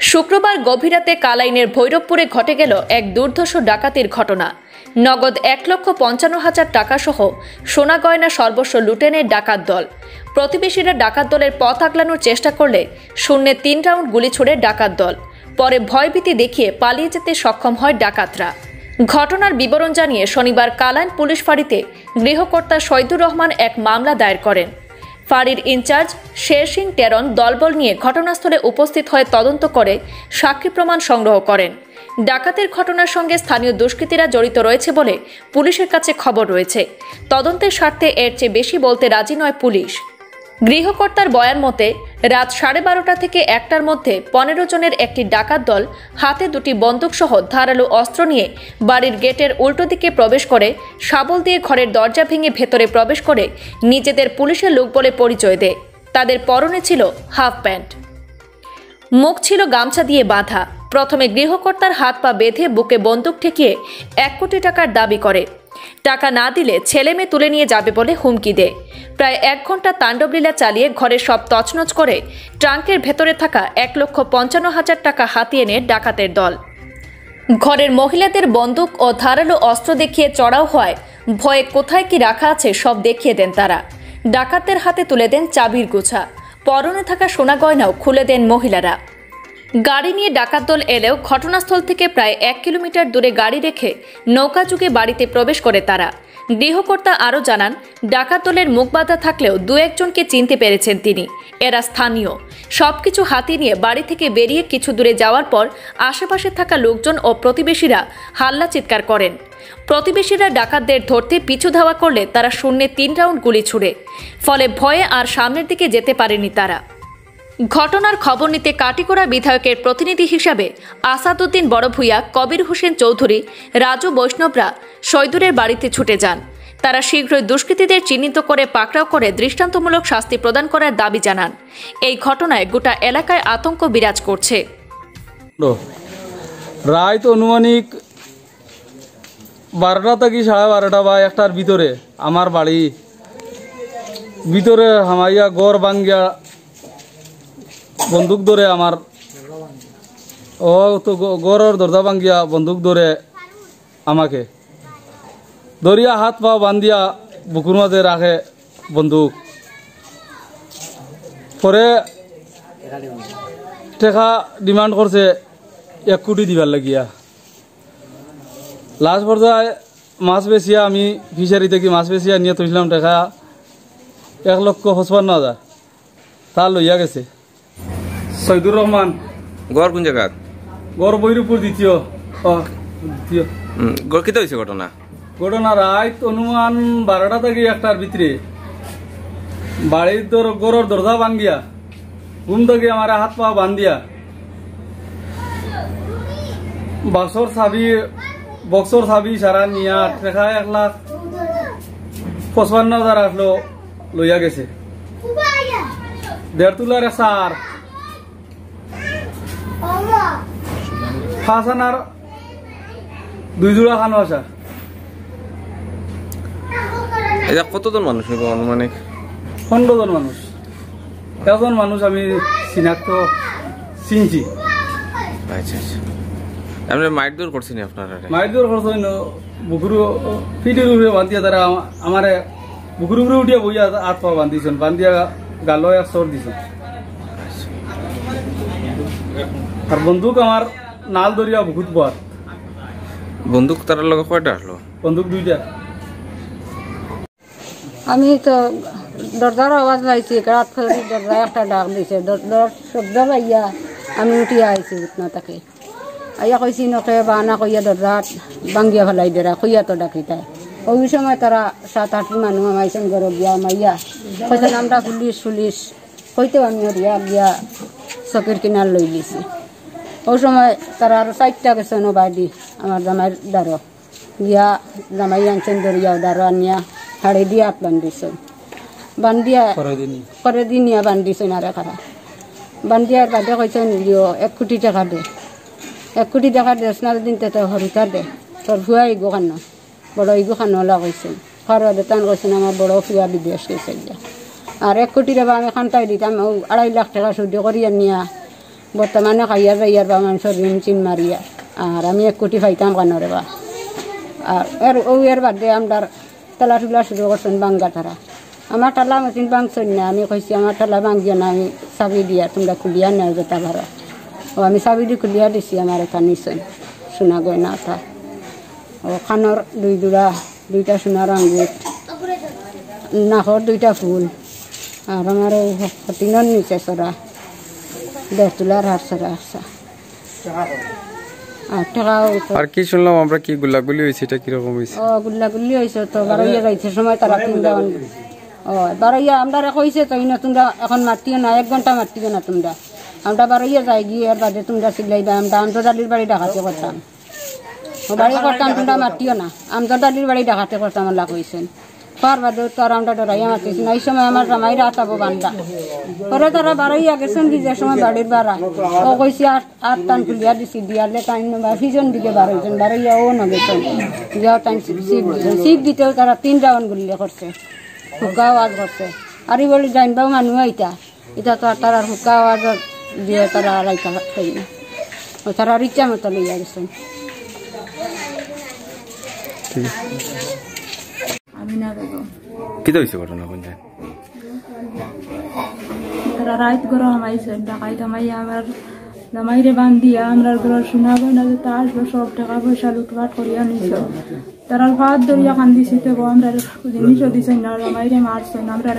শুক্রবার গভীর রাতে কালাইনের ভৈরবপুরে ঘটে গেল এক দুর্ধর্ষ ডাকাতির ঘটনা। নগদ এক লক্ষ পঞ্চান্ন হাজার টাকা সহ সোনা গয়না সর্বস্ব লুটেনের ডাকাত দল। প্রতিবেশীরা ডাকাত দলের পথ আগলানোর চেষ্টা করলে শূন্যে তিন রাউন্ড গুলি ছুড়ে ডাকাত দল। পরে ভয়ভীতি দেখিয়ে পালিয়ে যেতে সক্ষম হয় ডাকাতরা। ঘটনার বিবরণ জানিয়ে শনিবার কালাইন পুলিশ ফাঁড়িতে গৃহকর্তা শহীদুর রহমান এক মামলা দায়ের করেন। ফাঁড়ির ইনচার্জ শের সিং টেরন দলবল নিয়ে ঘটনাস্থলে উপস্থিত হয়ে তদন্ত করে সাক্ষী প্রমাণ সংগ্রহ করেন। ডাকাতের ঘটনার সঙ্গে স্থানীয় দুষ্কৃতীরা জড়িত রয়েছে বলে পুলিশের কাছে খবর রয়েছে। তদন্তের স্বার্থে এর চেয়ে বেশি বলতে রাজি নয় পুলিশ। গৃহকর্তার বয়ান মতে, রাত সাড়ে বারোটা থেকে একটার মধ্যে পনেরো জনের একটি ডাকাত দল হাতে দুটি বন্দুকসহ ধারালো অস্ত্র নিয়ে বাড়ির গেটের উল্টো দিকে প্রবেশ করে, শাবল দিয়ে ঘরের দরজা ভেঙে ভেতরে প্রবেশ করে নিজেদের পুলিশের লোক বলে পরিচয় দেয়। তাদের পরনে ছিল হাফ প্যান্ট। মুখ ছিল গামছা দিয়ে বাঁধা। প্রথমে গৃহকর্তার হাত পা বেঁধে বুকে বন্দুক ঠেকিয়ে এক কোটি টাকার দাবি করে। টাকা না দিলে ছেলে মেয়ে তুলে নিয়ে যাবে বলে হুমকি দেয়। প্রায় এক ঘণ্টা তাণ্ডবলীলা চালিয়ে ঘরে সব তছনছ করে ট্রাঙ্কের ভেতরে থাকা এক লক্ষ পঞ্চান্ন হাজার টাকা হাতিয়ে নেয় ডাকাতের দল। ঘরের মহিলাদের বন্দুক ও ধারালো অস্ত্র দেখিয়ে চড়াও হয়। ভয়ে কোথায় কি রাখা আছে সব দেখিয়ে দেন তারা। ডাকাতের হাতে তুলে দেন চাবির গোছা। পরনে থাকা সোনা গয়নাও খুলে দেন মহিলারা। গাড়ি নিয়ে ডাকাত দল এলেও ঘটনাস্থল থেকে প্রায় এক কিলোমিটার দূরে গাড়ি রেখে নৌকা যুগে বাড়িতে প্রবেশ করে তারা। গৃহকর্তা আরও জানান ডাকাতলের মুখ বাঁধা থাকলেও দু একজনকে চিনতে পেরেছেন তিনি। এরা স্থানীয়। সবকিছু হাতি নিয়ে বাড়ি থেকে বেরিয়ে কিছু দূরে যাওয়ার পর আশেপাশে থাকা লোকজন ও প্রতিবেশীরা হাল্লা চিৎকার করেন। প্রতিবেশীরা ডাকাতদের ধরতে পিছু ধাওয়া করলে তারা শূন্যে তিন রাউন্ড গুলি ছুড়ে। ফলে ভয়ে আর সামনের দিকে যেতে পারেনি তারা। ঘটনার খবর নিতে কাটিকোড়া বিধায়কের প্রতিনিধি হিসাবে আসাদুদ্দিন বড়ভূয়া কবির হোসেন চৌধুরী, রাজু বৈষ্ণবরা সৈদুরের বাড়িতে ছুটে যান। তারা শীঘ্রই দুষ্কৃতীদের চিহ্নিত করে পাকড়াও করে দৃষ্টান্তমূলক শাস্তি প্রদান করার দাবি জানান। এই ঘটনায় গোটা এলাকায় আতঙ্ক বিরাজ করছে। রায় তো অনুমানিক বারোটা থেকে সাড়ে বারোটা বা একটার ভিতরে আমার বাড়ি। ভিতরে হামাইয়া গড় ভাঙ্গিয়া বন্দুক ধরে আমার ও তো গ- গড়ের দরজা ভাঙ্গিয়া বন্দুক ধরে আমাকে। দরিয়া হাত পা বান্ধিয়া বুকুর মাঝে রাখে বন্দুক। পরে টেকা ডিমান্ড করছে এক কোটি দিবার লাগিয়া। লাস্ট পর্যায়ে মাছ বেচিয়া আমি ফিশারি থেকে মাছ বেচিয়া নিয়ে তুলছিলাম টাকা এক লক্ষ পঁচপান্ন হাজার। তা লইয়া গেছে। সৈদুর রহমান। গড় কোন জায়গাত? গড় বৈরপুর দ্বিতীয়। দ্বিতীয়। গড় কেটে হয়েছে ঘটনা? ঘটনা রাত অনুমান বারোটা থেকে একটার ভিতরে। বাড়ির তোর গরুর দরজা ভাঙ্গিয়া ঘুম থেকে আমার হাত পা বান্ধিয়া বাক্সর চাবি বক্সর চাবি সারা নিয়া টেকা এক লাখ পঁচপান্ন হাজার আসলো লইয়া গেছে। দেড় তুলার সার পাঁচ আনার দুই জোড়া খানো আসা এটা কতজন মানুষ নিব অনুমানিক পনেরো মানুষ। এজন মানুষ আমি চিনাক্ত চিনছি। আচ্ছা আচ্ছা। আপনি মাইট দূর করছেন আপনারা? মায়ের দূর হইন বুকুরু ফিটির উপরে বান্ধিয়া তারা আমারে বুকুর উপরে উঠিয়া বইয়া হাত পা বান্ধিছেন। বান্ধিয়া গালো এক চর দিছেন। আর বন্দুক আমার নাল দরিয়া বহুত পর বন্দুক তার লগে কয়টা আসলো? বন্দুক দুইটা। আমি তো দরজার আওয়াজ পাইছি রাত করে দরজা একটা ডাক দিছে। দরজার শব্দ পাইয়া আমি উঠি আইছি উঠনা তাকে। আইয়া কইছি নকে বানা কইয়া দরজা ভাঙ্গিয়া ফেলাই দেরা কইয়া তো ডাকি তাই। ওই সময় তারা সাত আট মানুষ আমাইছেন গরব গিয়া মাইয়া কইছেন আমরা পুলিশ পুলিশ কইতেও আমি ওরিয়া গিয়া চকির কিনার লই লিছি ওই সময় তারা আরও চারটা গেছেন বাইদি আমার জামাইয়ের দ্বারো গিয়া জামাই আনছেন দরিয়া দ্বারো আনিয়া হাড়ে দিয়া আট বান্ধিছেন বান্ধিয়া করে দিনিয়া বান্ধিছেন আরে খারা। বান্ধিয়ার বাদে কইছেন ইয়ো এক কোটি টাকা দে। এক কোটি টাকা দে স্নার দিন তো হরিতা দে। তোর ভুয়া ইগো খান বড় ইগো খান ওলা কইছেন। খারা দেতান কইছেন আমার বড় ফুয়া বিদেশ গেছে গিয়া। আর এক কোটি টাকা আমি খান্তাই দিতাম আড়াই লাখ টাকা সুদ করিয়া নিয়া বর্তমানে খাইয়া যাইয়ার বা মানুষের ঋণ চিন মারিয়া আর আমি এক কোটি পাইতাম কানরে বা আর এর ও এর বাদে আমার তালা টুলা শুরু করছেন বাঙ্গা তারা আমার টালা মেশিন ভাঙছেন না আমি কইছি আমার টালা ভাঙিয়া না আমি চাবি দিয়া তোমরা খুলিয়া নেও যেটা ভাড়া ও আমি চাবি দি খুলিয়া দিছি আমার এটা নিছেন সোনা গয়না এটা ও খানোর দুই দুরা দুইটা সোনার আঙ্গুর নাকর দুইটা ফুল আর আমার ও হতিনের নিচে সরা তুলার হার সরা আসা আর কি শুনলাম আমরা কি গুলাগুলি হয়েছে এটা কীরকম হয়েছে ও গুল্লা গুল্লি হয়েছে তো বারোইয়া যাইছে সময় তারা তিন দেওয়ান ও বারোইয়া আমরা কইছে তো ইনো তোমরা এখন মারতিও না এক ঘণ্টা মারতিও না তোমরা। আমরা বারোইয়া যাই গিয়ে এর বাদে তোমরা সিলাইবা আমরা আমদালির বাড়ি ডাকাতে করতাম। বাড়ি করতাম তোমরা মারতিও না। আমদালির বাড়ি ডাকাতে করতাম আল্লাহ কইছেন। পার বাদে তো আর আমরা ডরাইয়া মারতেছি না। এই সময় আমার জামাইরা আতাবো বান্দা। পরে তারা বারোইয়া গেছেন কি যে সময় বাড়ির বাড়া। ও কইছে, আট আট টান খুলিয়া দিছি, দিয়ালে টাইম ফিজন দিকে বারোইছেন বারোইয়া ও নগেছেন যাও টাইম সিপ দিছেন সিপ দিতেও তারা তিন রাউন্ড গুলিয়ে করছে। হুক্কা আওয়াজ করছে। আর এই বলি জানবাও মানুষ এটা এটা তো আর তারা হুক্কা আওয়াজ দিয়ে তারা রাইকা খাই না। ও তারা রিচা মতো লইয়া গেছেন। আমি না বেগম কি হয়েছে ঘটনা পঞ্চায়েত তারা রাত গরম আমাইছে ডাকাই টামাই আমার জামাইরে বান্ধিয়া আমরা ঘরের সোনা গয়না যেটা আসবে সব টাকা পয়সা লুটপাট করিয়া নিছ তারার ভাত ধরিয়া কান্দিছি তো আমরা জিনিসও দিছেন না জামাইরে মারছেন আমরা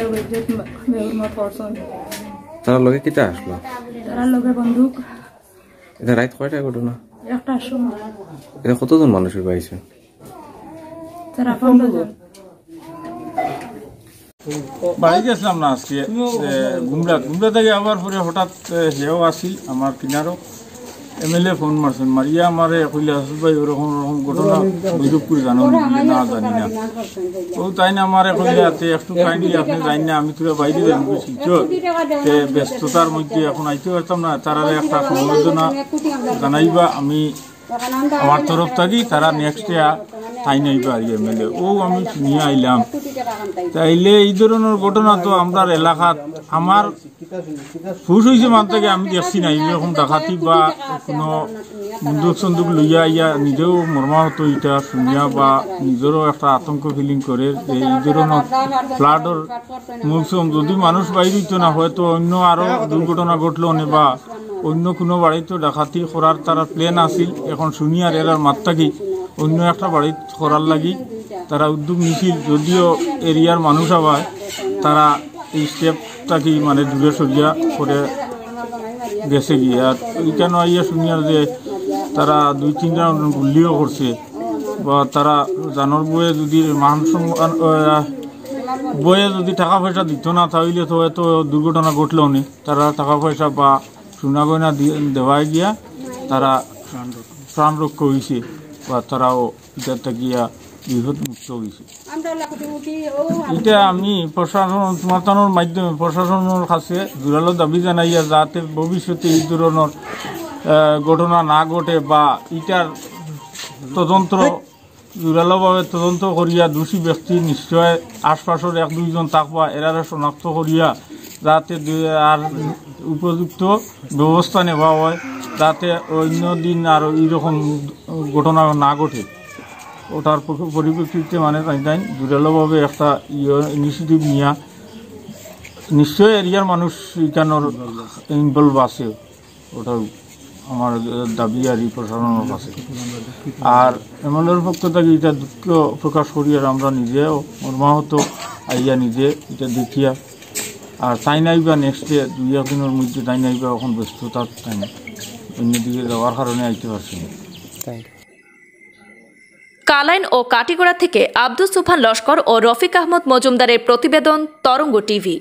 মত করছেন তার লগে কিতা আসলো তারার লগে বন্দুক এটা রাত কয়টা ঘটনা একটা সময় এটা কতজন মানুষের পাইছেন তারা পনেরো জন বাড়ি গেছিলাম না আজকে গুমরা গুমরা থেকে আবার পরে হঠাৎ সেও আসিল আমার কিনারও। এমএলএ ফোন মারছেন মারিয়া আমারে কইলে আসল ভাই ওরকম ওরকম ঘটনা বৈরূপপুর জানো নি? না জানি না। ও তাই না আমারে কইলে আতে একটু কাইন্ডলি আপনি জানি না আমি তোরা বাইরে শিলচর তে ব্যস্ততার মধ্যে এখন আইতে পারতাম না তারারে একটা সমবেদনা জানাইবা আমি আমার তরফ থাকি তারা নেক্সট তাই নাইবা আর এমএলএ ও, আমি নিয়ে আইলাম। তাইলে এই ধরনের ঘটনা তো আমরা এলাকাত আমার হুশ হয়েছে মান আমি দেখছি না এইরকম ডাকাতি বা কোনো বন্দুক সন্দুক লইয়া ইয়া নিজেও মর্মাহত ইটা শুনিয়া বা নিজেরও একটা আতঙ্ক ফিলিং করে যে এই ধরনের ফ্লাডর মৌসুম। যদি মানুষ বাইরে হইতো না, হয়তো অন্য আরও দুর্ঘটনা ঘটলো নে বা অন্য কোনো বাড়িতে ডাকাতি করার তারা প্ল্যান আছিল। এখন শুনি আর এরার মাত্রা কি? অন্য একটা বাড়িত করার লাগি। তারা উদ্যোগ নিছিল। যদিও এরিয়ার মানুষ আবার, তারা এই স্টেপটা কি মানে দূরে সরিয়া করে গেছে গিয়ে। আর আইয়া শুনি আর যে তারা দুই, তিনটা গুলিও করছে। বা তারা জানোর বয়ে যদি মান সম্মান বয়ে যদি টাকা পয়সা দিত না, তাহলে তো হয়তো দুর্ঘটনা ঘটলো নি। তারা টাকা পয়সা বা সোনা গয়না দেওয়াই গিয়া তারা প্রাণ রক্ষা হয়েছে বা তারাও এটা গিয়া বিপদ মুক্ত হয়েছে এটা আমি প্রশাসন মাতানোর মাধ্যমে প্রশাসনের কাছে জোরালো দাবি জানাইয়া যাতে ভবিষ্যতে এই ধরনের ঘটনা না ঘটে বা ইটার তদন্ত জোরালোভাবে তদন্ত করিয়া দোষী ব্যক্তি নিশ্চয় আশপাশের এক দুইজন তাক থাকবা এরারে শনাক্ত করিয়া যাতে আর উপযুক্ত ব্যবস্থা নেওয়া হয়। যাতে অন্য দিন আর এইরকম ঘটনা না ঘটে। ওটার পরি- পরিপ্রেক্ষিতে মানে তাই তাই জোরালোভাবে একটা ইনিশিয়েটিভ নিয়া নিশ্চয় এরিয়ার মানুষ এখানোর ইনভলভ আছে। ওটাও আমার দাবি আর এই প্রশাসনের কাছে আর এমএলএর পক্ষ থেকে এটা দুঃখ প্রকাশ করি আর আমরা নিজেও মর্মাহত, আইয়া নিজে এটা দেখিয়া। আর তাই নাইবা নেক্সট ডে দুই একদিনের মধ্যে তাই নাইবা এখন ব্যস্ততার টাইম অন্যদিকে যাওয়ার কারণে আইতে পারছি না। কালাইন ও কাটিগড়া থেকে আব্দুল সুফান লস্কর ও রফিক আহমদ মজুমদারের প্রতিবেদন তরঙ্গ টিভি।